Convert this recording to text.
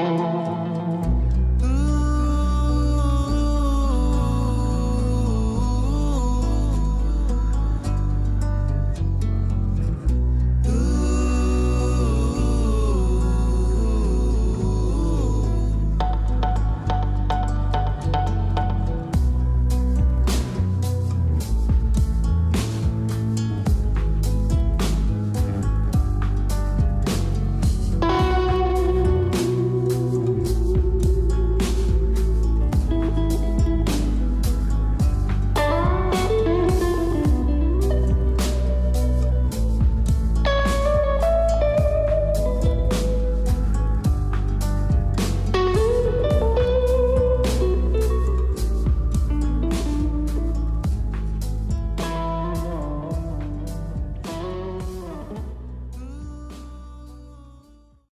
Oh.